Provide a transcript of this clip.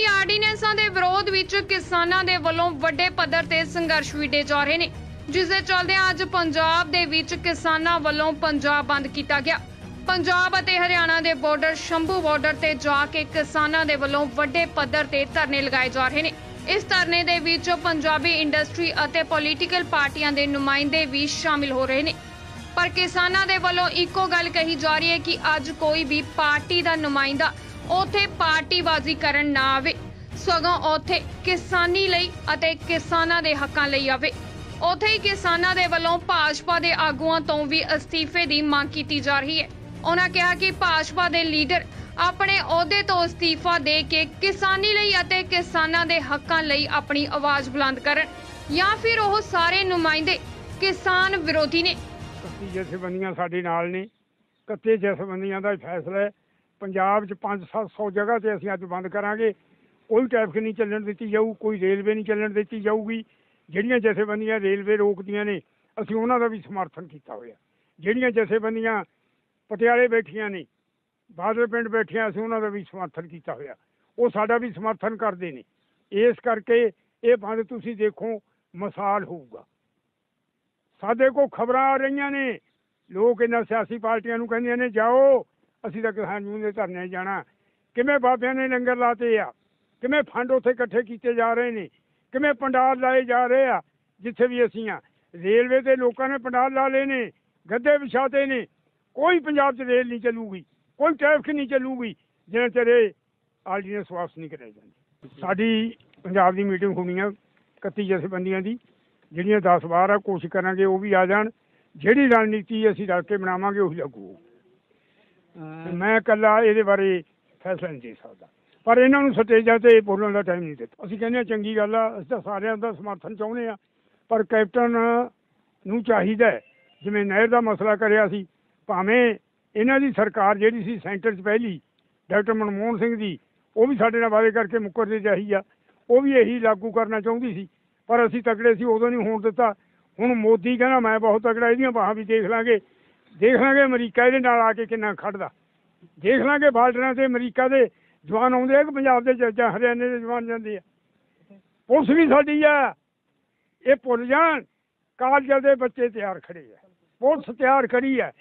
ਆਰਡੀਨੈਂਸਾਂ ਦੇ ਵਿਰੋਧ ਵਿੱਚ ਕਿਸਾਨਾਂ ਦੇ ਵੱਲੋਂ ਵੱਡੇ ਪੱਧਰ ਤੇ ਸੰਘਰਸ਼ ਵਿੱਢੇ ਜਾ ਰਹੇ ਨੇ। ਜਿਸ ਦੇ ਚੱਲਦਿਆਂ ਅੱਜ ਪੰਜਾਬ ਦੇ ਵਿੱਚ ਕਿਸਾਨਾਂ ਵੱਲੋਂ ਪੰਜਾਬ ਬੰਦ ਕੀਤਾ ਗਿਆ। ਪੰਜਾਬ ਅਤੇ ਹਰਿਆਣਾ ਦੇ ਬਾਰਡਰ ਸ਼ੰਭੂ ਬਾਰਡਰ ਤੇ ਜਾ ਕੇ ਕਿਸਾਨਾਂ ਦੇ ਵੱਲੋਂ ਵੱਡੇ ਪੱਧਰ ਤੇ ਧਰਨੇ ਲਗਾਏ ਜਾ ਰਹੇ ਨੇ। ਇਸ ਧਰਨੇ ਦੇ ਵਿੱਚ ਪੰਜਾਬੀ ਇੰਡਸਟਰੀ ਅਤੇ ਪੋਲੀਟੀਕਲ ਪਾਰਟੀਆਂ ਦੇ ਨੁਮਾਇੰਦੇ ਵੀ ਸ਼ਾਮਿਲ ਹੋ ਰਹੇ ਨੇ। ਪਰ ਕਿਸਾਨਾਂ ਦੇ ਵੱਲੋਂ ਇੱਕੋ ਗੱਲ ਕਹੀ ਜਾ ਰਹੀ ਹੈ ਕਿ ਅੱਜ ਕੋਈ ਵੀ ਪਾਰਟੀ ਦਾ ਨੁਮਾਇੰਦਾ ਉਥੇ ਪਾਰਟੀਬਾਜ਼ੀ ਕਰਨ ਨਾ ਆਵੇ। ਸਗੋਂ ਉਥੇ ਕਿਸਾਨੀ ਲਈ ਅਤੇ ਕਿਸਾਨਾਂ ਦੇ ਹੱਕਾਂ ਲਈ ਆਵੇ। ਉਥੇ ਹੀ ਕਿਸਾਨਾਂ ਦੇ ਵੱਲੋਂ ਭਾਜਪਾ ਦੇ ਆਗੂਆਂ ਤੋਂ ਵੀ ਅਸਤੀਫੇ ਦੀ ਮੰਗ ਕੀਤੀ ਜਾ ਰਹੀ ਹੈ। ਉਹਨਾਂ ਕਿਹਾ ਕਿ ਭਾਜਪਾ ਦੇ ਲੀਡਰ ਆਪਣੇ ਅਹੁਦੇ ਤੋਂ ਅਸਤੀਫਾ ਦੇ ਕੇ ਕਿਸਾਨੀ ਲਈ ਅਤੇ ਕਿਸਾਨਾਂ ਦੇ ਹੱਕਾਂ ਲਈ ਆਪਣੀ ਆਵਾਜ਼ ਬੁਲੰਦ ਕਰਨ ਜਾਂ ਫਿਰ ਉਹ ਸਾਰੇ ਨੁਮਾਇੰਦੇ ਕਿਸਾਨ ਵਿਰੋਧੀ ਨੇ। ਕੱਤੀ ਜਥੇਬੰਦੀਆਂ ਸਾਡੇ ਨਾਲ ਨੇ। ਕੱਤੇ ਜਥੇਬੰਦੀਆਂ ਦਾ ਫੈਸਲਾ ਹੈ। ਪੰਜਾਬ 'ਚ 5-700 ਜਗ੍ਹਾ ਤੇ ਅਸੀਂ ਅੱਜ ਬੰਦ ਕਰਾਂਗੇ। ਕੋਈ ਟ੍ਰੈਫਿਕ ਨਹੀਂ ਚੱਲਣ ਦਿੱਤੀ ਜਾਊ, ਕੋਈ ਰੇਲਵੇ ਨਹੀਂ ਚੱਲਣ ਦਿੱਤੀ ਜਾਊਗੀ। ਜਿਹੜੀਆਂ ਜਥੇਬੰਦੀਆਂ ਰੇਲਵੇ ਰੋਕਦੀਆਂ ਨੇ, ਅਸੀਂ ਉਹਨਾਂ ਦਾ ਵੀ ਸਮਰਥਨ ਕੀਤਾ ਹੋਇਆ। ਜਿਹੜੀਆਂ ਜਥੇਬੰਦੀਆਂ ਪਟਿਆਲੇ ਬੈਠੀਆਂ ਨੇ, ਬਾਦਲ ਪਿੰਡ ਬੈਠੀਆਂ, ਅਸੀਂ ਉਹਨਾਂ ਦਾ ਵੀ ਸਮਰਥਨ ਕੀਤਾ ਹੋਇਆ। ਉਹ ਸਾਡਾ ਵੀ ਸਮਰਥਨ ਕਰਦੇ ਨੇ। ਇਸ ਕਰਕੇ ਇਹ ਬੰਦ ਤੁਸੀਂ ਦੇਖੋ, ਮਿਸਾਲ ਹੋਊਗਾ। ਸਾਡੇ ਕੋਲ ਖਬਰਾਂ ਆ ਰਹੀਆਂ ਨੇ। ਲੋਕ ਇਹਨਾਂ ਸਿਆਸੀ ਪਾਰਟੀਆਂ ਨੂੰ ਕਹਿੰਦੀਆਂ ਨੇ, ਜਾਓ ਅਸੀਂ ਤਾਂ ਕਿਸਾਨ ਯੂਨੀਅਨ ਦੇ ਧਰਨੇ ਜਾਣਾ। ਕਿਵੇਂ ਬਾਬਿਆਂ ਨੇ ਲੰਗਰ ਲਾਤੇ ਆ? ਕਿਵੇਂ ਫੰਡ ਉੱਥੇ ਇਕੱਠੇ ਕੀਤੇ ਜਾ ਰਹੇ ਨੇ? ਕਿਵੇਂ ਪੰਡਾਲ ਲਾਏ ਜਾ ਰਹੇ ਆ ਜਿੱਥੇ ਵੀ ਅਸੀਂ ਆ? ਰੇਲਵੇ ਤੇ ਲੋਕਾਂ ਨੇ ਪੰਡਾਲ ਲਾ ਲਏ ਨੇ, ਗੱਦੇ ਵਿਛਾਤੇ ਨੇ। ਕੋਈ ਪੰਜਾਬ 'ਚ ਰੇਲ ਨਹੀਂ ਚੱਲੂਗੀ, ਕੋਈ ਟ੍ਰੈਫਿਕ ਨਹੀਂ ਚੱਲੂਗੀ, ਜਿੰਨਾ ਚਿਰ ਆਰਡੀਨੈਂਸ ਵਾਪਸ ਨਹੀਂ ਕਰਾਈ ਜਾਂਦੀ। ਸਾਡੀ ਪੰਜਾਬ ਦੀ ਮੀਟਿੰਗ ਹੋਣੀ ਆ 31 ਜਥੇਬੰਦੀਆਂ ਦੀ, ਜਿਹੜੀਆਂ 10 12 ਆ ਕੋਸ਼ਿਸ਼ ਕਰਾਂਗੇ ਉਹ ਵੀ ਆ ਜਾਣ। ਜਿਹੜੀ ਰਣਨੀਤੀ ਅਸੀਂ ਰਲ ਕੇ ਬਣਾਵਾਂਗੇ, ਉਹੀ ਲੱਗੂ। ਹੋਊ। ਮੈਂ ਇਕੱਲਾ ਇਹਦੇ ਬਾਰੇ ਫੈਸਲਾ ਨਹੀਂ ਦੇ ਸਕਦਾ। ਪਰ ਇਹਨਾਂ ਨੂੰ ਸਟੇਜਾਂ ਤੇ ਬੋਲਣ ਦਾ ਟਾਈਮ ਨਹੀਂ ਦਿੱਤਾ। ਅਸੀਂ ਕਹਿੰਦੇ ਹਾਂ, ਚੰਗੀ ਗੱਲ ਆ, ਅਸੀਂ ਤਾਂ ਸਾਰਿਆਂ ਦਾ ਸਮਰਥਨ ਚਾਹੁੰਦੇ ਆ ਪਰ ਕੈਪਟਨ ਨੂੰ ਚਾਹੀਦਾ ਜਿਵੇਂ ਨਹਿਰ ਦਾ ਮਸਲਾ ਕਰਿਆ ਸੀ, ਭਾਵੇਂ ਇਹਨਾਂ ਦੀ ਸਰਕਾਰ ਜਿਹੜੀ ਸੀ ਸੈਂਟਰ 'ਚ ਪਹਿਲੀ, ਡਾਕਟਰ ਮਨਮੋਹਨ ਸਿੰਘ ਦੀ, ਉਹ ਵੀ ਸਾਡੇ ਨਾਲ ਵਾਅਦੇ ਕਰਕੇ ਮੁਕਰਦੇ ਚਾਹੀ ਆ। ਉਹ ਵੀ ਇਹੀ ਲਾਗੂ ਕਰਨਾ ਚਾਹੁੰਦੀ ਸੀ। ਪਰ ਅਸੀਂ ਤਕੜੇ ਸੀ, ਉਦੋਂ ਨਹੀਂ ਹੋਣ ਦਿੱਤਾ। ਹੁਣ ਮੋਦੀ ਕਹਿੰਦਾ, ਮੈਂ ਬਹੁਤ ਤਕੜਾ, ਇਹਦੀਆਂ ਬਾਹਾਂ ਵੀ ਦੇਖ ਲਾਂਗੇ। ਦੇਖ ਲਾਂਗੇ ਅਮਰੀਕਾ ਇਹਦੇ ਨਾਲ ਆ ਕੇ ਕਿੰਨਾ ਖੜਦਾ। ਦੇਖ ਲਾਂਗੇ ਬਾਰਡਰਾਂ ਤੇ ਅਮਰੀਕਾ ਦੇ ਜਵਾਨ ਆਉਂਦੇ ਆ ਕਿ ਪੰਜਾਬ ਦੇ ਜਾਂ ਹਰਿਆਣੇ ਦੇ ਜਵਾਨ ਜਾਂਦੇ ਆ। ਪੁਲਿਸ ਵੀ ਸਾਡੀ ਆ। ਇਹ ਭੁੱਲ ਜਾਣ, ਕਾਲਜ ਦੇ ਬੱਚੇ ਤਿਆਰ ਖੜੇ ਆ। ਪੁਲਿਸ ਤਿਆਰ ਖੜੀ ਆ।